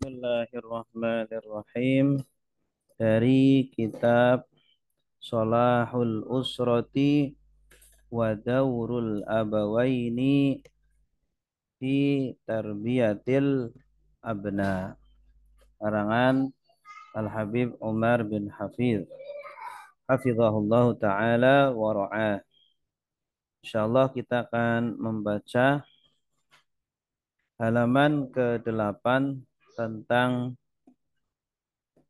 Bismillahirrahmanirrahim. Dari kitab Salahul Usrati wa Dawrul Abawaini fi Tarbiyatil Abna. Karangan Al Habib Umar bin Hafiz hafizahullah taala wa ra'ah Insyaallah kita akan membaca halaman ke-8 tentang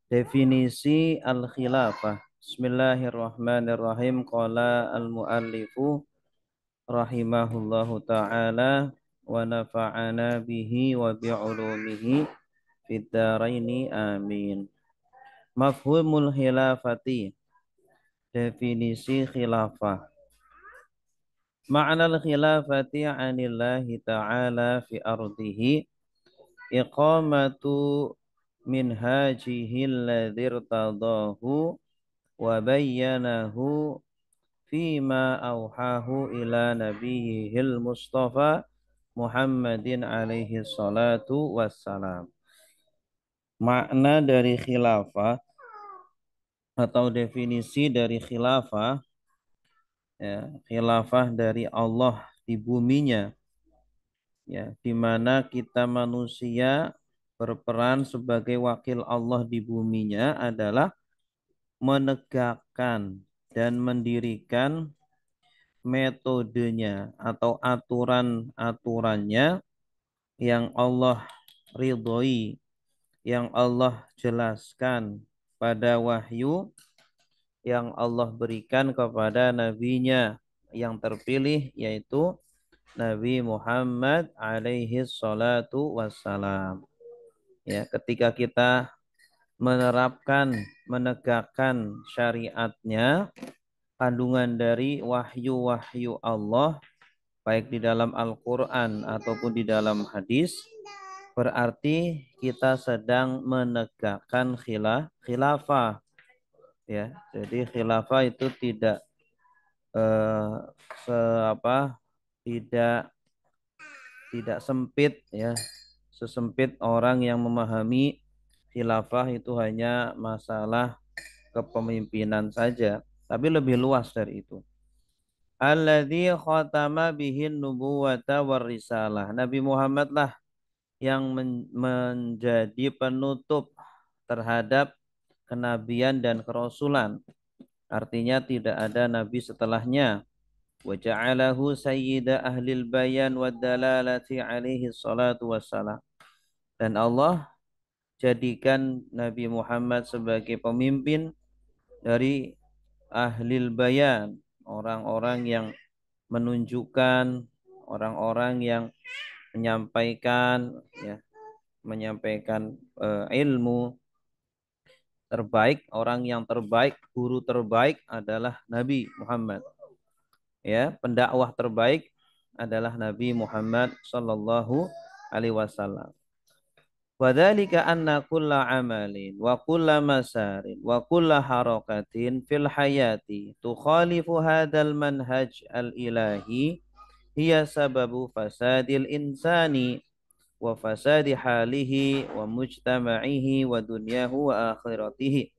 definisi al-khilafah. Bismillahirrahmanirrahim. Qala al-muallifu rahimahullahu taala wa nafa'ana bihi wa bi'ulumihi fid dharaini amin. Mafhumul khilafati. Definisi khilafah. Ma'na al-khilafati 'anillahi ta'ala fi ardihi iqamatu minhajihi alladhi irtadahu wa bayyanahu fima awhahu ila nabiyihil mustafa Muhammadin alaihi salatu wassalam. Makna dari khilafah atau definisi dari khilafah ya, khilafah dari Allah di buminya ya di mana kita manusia berperan sebagai wakil Allah di buminya adalah menegakkan dan mendirikan metodenya atau aturan-aturannya yang Allah ridhoi, yang Allah jelaskan pada wahyu yang Allah berikan kepada nabinya yang terpilih yaitu Nabi Muhammad alaihi salatu wassalam. Ya, ketika kita menerapkan, menegakkan syariatnya, kandungan dari wahyu-wahyu Allah, baik di dalam Al-Quran ataupun di dalam hadis, berarti kita sedang menegakkan khilaf, khilafah ya jadi khilafah itu tidak eh, se apa tidak tidak sempit ya sesempit orang yang memahami khilafah itu hanya masalah kepemimpinan saja tapi lebih luas dari itu alladzi khatama bihin nubuwata war risalah Nabi Muhammad lah yang men menjadi penutup terhadap kenabian dan kerasulan. Artinya tidak ada nabi setelahnya. Sayyida ahlil bayan wa dalalati alaihi salatu wassalam. Dan Allah jadikan Nabi Muhammad sebagai pemimpin dari ahlil bayan, orang-orang yang menunjukkan, orang-orang yang menyampaikan ya, menyampaikan uh, ilmu terbaik, orang yang terbaik, guru terbaik adalah Nabi Muhammad. Ya, pendakwah terbaik adalah Nabi Muhammad sallallahu alaihi wasallam. Wadhalika anna kulla amalin wa kulla masarin wa kulla harakatin fil hayati tukhalifu hadal manhaj al-ilahi hiya sababu fasadil insani wa fasadi halihi wa mujtama'ihi wa dunyahu wa akhiratihi.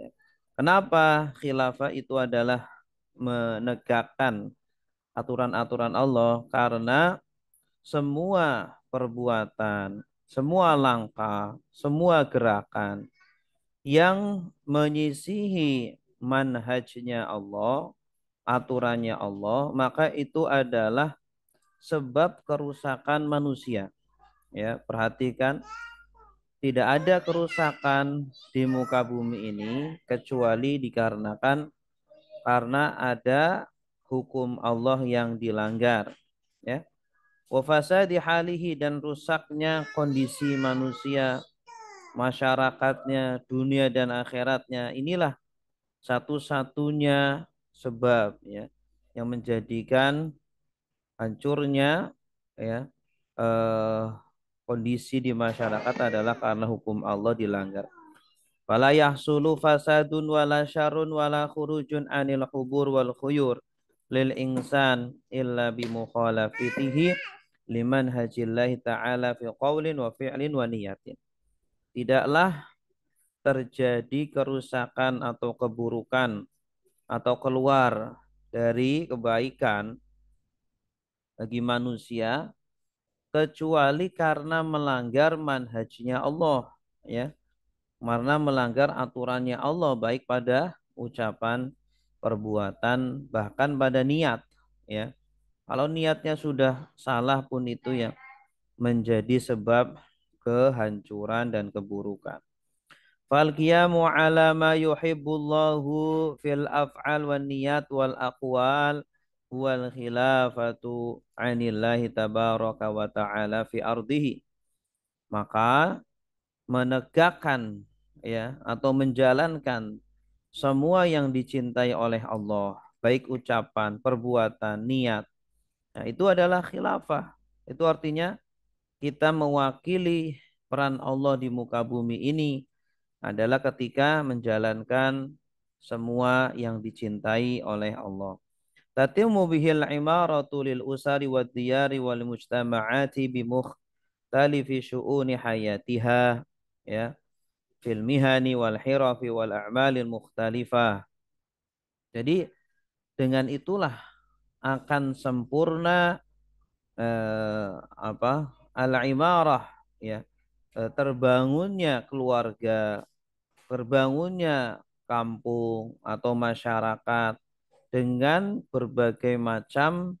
Ya. Kenapa khilafah itu adalah menegakkan aturan-aturan Allah? Karena semua perbuatan, semua langkah, semua gerakan yang menyisihi manhajnya Allah, aturannya Allah, maka itu adalah sebab kerusakan manusia. Ya, perhatikan tidak ada kerusakan di muka bumi ini kecuali dikarenakan karena ada hukum Allah yang dilanggar ya di halihi dan rusaknya kondisi manusia masyarakatnya dunia dan akhiratnya inilah satu-satunya sebab ya yang menjadikan hancurnya ya eh, kondisi di masyarakat adalah karena hukum Allah dilanggar. Fala yahsulu fasadun wala syarun wala khurujun anil hubur wal khuyur lil insan illa bi mukhalafatihi liman hajillahi ta'ala fi qawlin wa fi'lin wa niyatin. tidaklah terjadi kerusakan atau keburukan atau keluar dari kebaikan bagi manusia kecuali karena melanggar manhajnya Allah ya karena melanggar aturannya Allah baik pada ucapan perbuatan bahkan pada niat ya kalau niatnya sudah salah pun itu yang menjadi sebab kehancuran dan keburukan fal qiyamu ala ma yuhibbullahu fil af'al wan niyat wal aqwal huwal khilafatu anillahi tabaraka wa ta'ala fi ardihi. Maka menegakkan ya atau menjalankan semua yang dicintai oleh Allah, baik ucapan, perbuatan, niat. Nah, itu adalah khilafah. Itu artinya kita mewakili peran Allah di muka bumi ini adalah ketika menjalankan semua yang dicintai oleh Allah tatimu bihil imaratu lil usari wad diyari wal mujtama'ati syu'uni hayatiha ya fil mihani wal hirafi wal a'malil mukhtalifah jadi dengan itulah akan sempurna eh, apa al imarah ya eh, terbangunnya keluarga terbangunnya kampung atau masyarakat dengan berbagai macam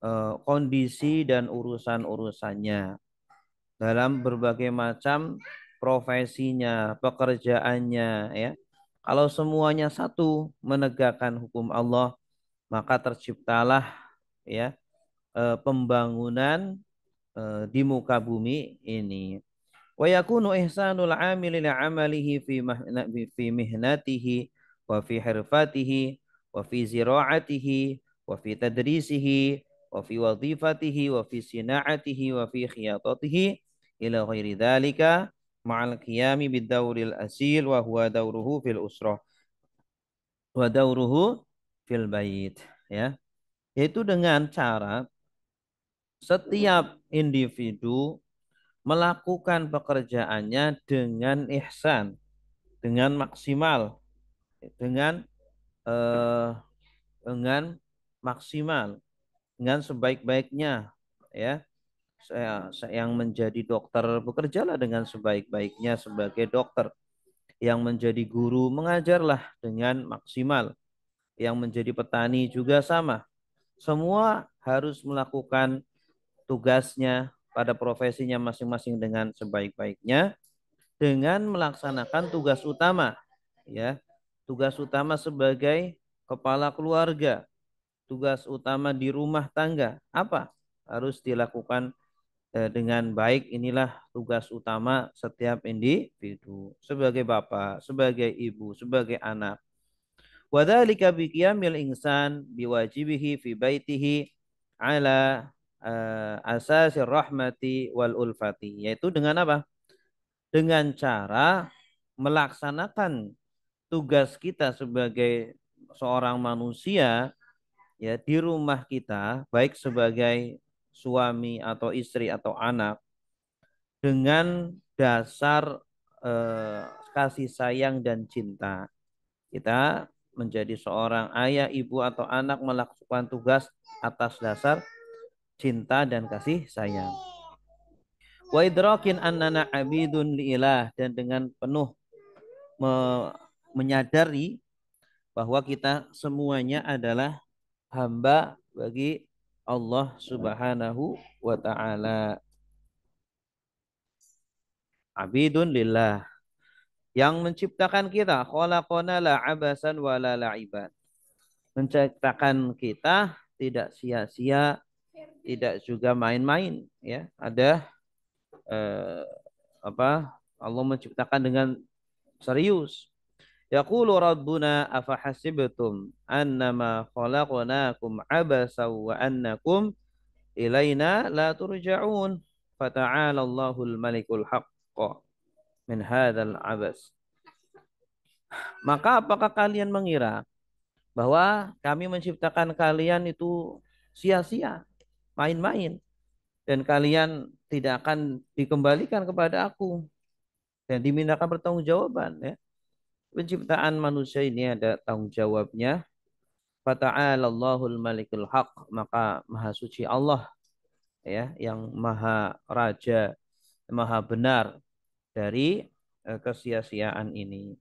uh, kondisi dan urusan-urusannya. Dalam berbagai macam profesinya, pekerjaannya ya. Kalau semuanya satu menegakkan hukum Allah, maka terciptalah ya eh, pembangunan eh, di muka bumi ini. Wa yakunu ihsanul amili amalihi fi fi mihnatihi wa fi hirfatihi wa fi zira'atihi wa fi tadrisihi wa fi wadhifatihi wa fi sina'atihi wa fi khiyatatihi ila ghairi dhalika ma'al qiyami bidawril asil wa huwa dawruhu fil usrah. Wa dawruhu fil bait ya. Yaitu dengan cara setiap individu melakukan pekerjaannya dengan ihsan dengan maksimal dengan eh, dengan maksimal dengan sebaik-baiknya ya saya, yang menjadi dokter bekerjalah dengan sebaik-baiknya sebagai dokter. Yang menjadi guru mengajarlah dengan maksimal. Yang menjadi petani juga sama. Semua harus melakukan tugasnya pada profesinya masing-masing dengan sebaik-baiknya dengan melaksanakan tugas utama ya. Tugas utama sebagai kepala keluarga, tugas utama di rumah tangga, apa? Harus dilakukan dengan baik. Inilah tugas utama setiap individu sebagai bapak, sebagai ibu, sebagai anak. Wadhalika biqiyamil insan biwajibihi fi baitihi ala uh, asasir rahmati wal ulfati. Yaitu dengan apa? Dengan cara melaksanakan tugas kita sebagai seorang manusia ya di rumah kita baik sebagai suami atau istri atau anak dengan dasar eh, kasih sayang dan cinta. Kita menjadi seorang ayah ibu atau anak melakukan tugas atas dasar cinta dan kasih sayang. Wa idrakin annana abidun liilah dan dengan penuh menyadari bahwa kita semuanya adalah hamba bagi Allah Subhanahu wa taala. Abidun lillah. Yang menciptakan kita khalaqana la abasan wa la la'iban. Menciptakan kita tidak sia-sia, tidak juga main-main ya. Ada eh, apa? Allah menciptakan dengan serius Yaqulu rabbuna afahasibtum annama khalaqnakum abasa wa annakum ilaina la turja'un fata'ala Allahul malikul haqq min hadzal abas maka apakah kalian mengira bahwa kami menciptakan kalian itu sia-sia main-main dan kalian tidak akan dikembalikan kepada aku dan dimintakan pertanggungjawaban ya. Penciptaan manusia ini ada tanggung jawabnya. Fata'ala Allahul Malikul Haq, maka Maha Suci Allah ya yang Maha Raja, Maha benar dari uh, kesia-siaan ini.